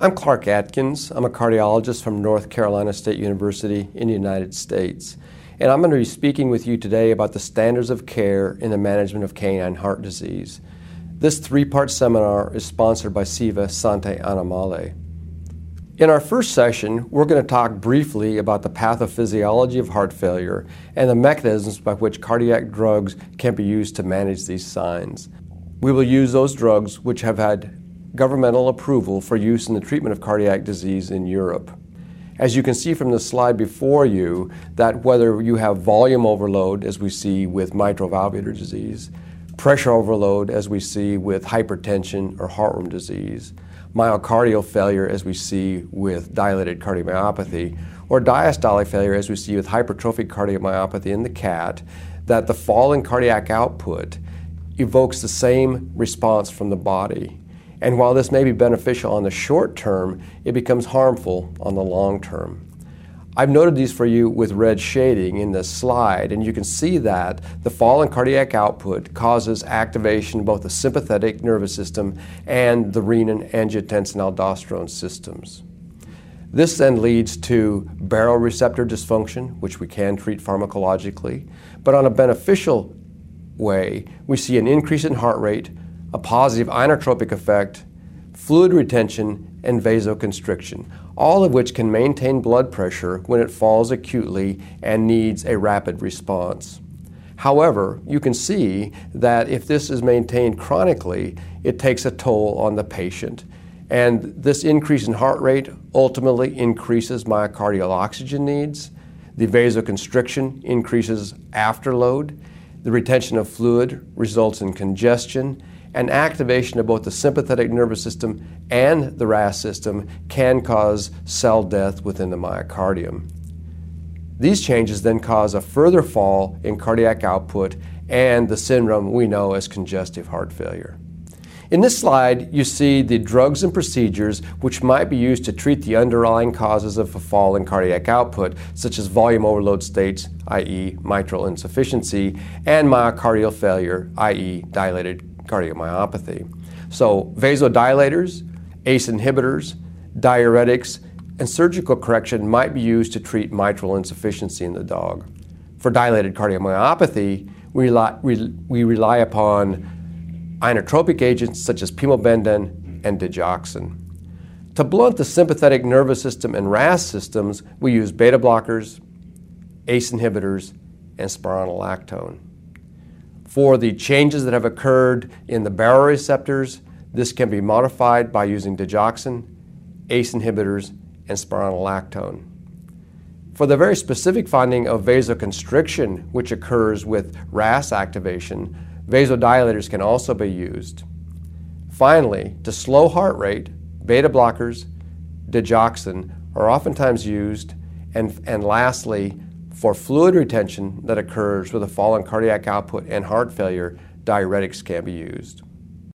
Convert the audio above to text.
I'm Clark Atkins. I'm a cardiologist from North Carolina State University in the United States. And I'm going to be speaking with you today about the standards of care in the management of canine heart disease. This three part seminar is sponsored by Ceva Santé Animale. In our first session, we're going to talk briefly about the pathophysiology of heart failure and the mechanisms by which cardiac drugs can be used to manage these signs. We will use those drugs which have had governmental approval for use in the treatment of cardiac disease in Europe. As you can see from the slide before you, that whether you have volume overload, as we see with mitral valvular disease, pressure overload, as we see with hypertension or heart disease, myocardial failure, as we see with dilated cardiomyopathy, or diastolic failure, as we see with hypertrophic cardiomyopathy in the cat, that the fall in cardiac output evokes the same response from the body. And while this may be beneficial on the short term, it becomes harmful on the long term. I've noted these for you with red shading in this slide, and you can see that the fall in cardiac output causes activation of both the sympathetic nervous system and the renin, angiotensin, aldosterone systems. This then leads to baroreceptor dysfunction, which we can treat pharmacologically, but on a beneficial way, we see an increase in heart rate, a positive inotropic effect, fluid retention, and vasoconstriction, all of which can maintain blood pressure when it falls acutely and needs a rapid response. However, you can see that if this is maintained chronically, it takes a toll on the patient. And this increase in heart rate ultimately increases myocardial oxygen needs. The vasoconstriction increases afterload. The retention of fluid results in congestion, and activation of both the sympathetic nervous system and the RAS system can cause cell death within the myocardium. These changes then cause a further fall in cardiac output and the syndrome we know as congestive heart failure. In this slide, you see the drugs and procedures which might be used to treat the underlying causes of a fall in cardiac output, such as volume overload states, i.e., mitral insufficiency, and myocardial failure, i.e., dilated cardiomyopathy. So, vasodilators, ACE inhibitors, diuretics, and surgical correction might be used to treat mitral insufficiency in the dog. For dilated cardiomyopathy, we rely, we, we rely upon inotropic agents such as pimobendan and digoxin. To blunt the sympathetic nervous system and RAS systems, we use beta blockers, ACE inhibitors, and spironolactone. For the changes that have occurred in the baroreceptors, this can be modified by using digoxin, ACE inhibitors, and spironolactone. For the very specific finding of vasoconstriction, which occurs with RAS activation, Vasodilators can also be used. Finally, to slow heart rate, beta blockers, digoxin are oftentimes used. And, and lastly, for fluid retention that occurs with a fall in cardiac output and heart failure, diuretics can be used.